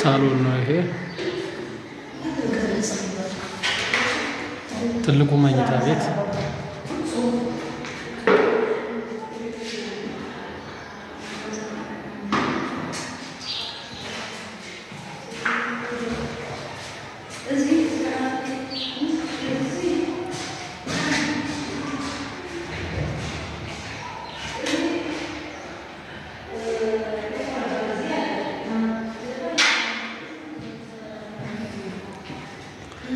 ሳሎን ነው ይሄ። ትልቁ መኝታ ቤት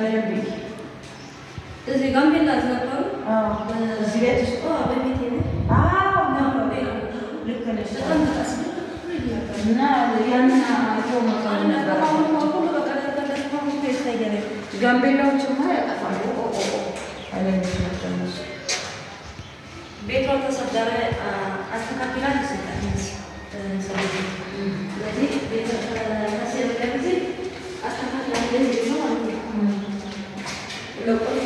በደንብ እዚህ ጋምቤላ ነበሩ። እዚህ ቤት ውስጥ? በቤት ልክ ቤቷ ተሰደረ አስተካክላ ተሰደ the